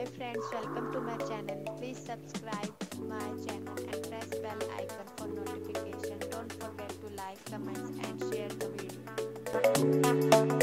Hi friends, welcome to my channel. Please subscribe my channel and press bell icon for notification. Don't forget to like, comment and share the video.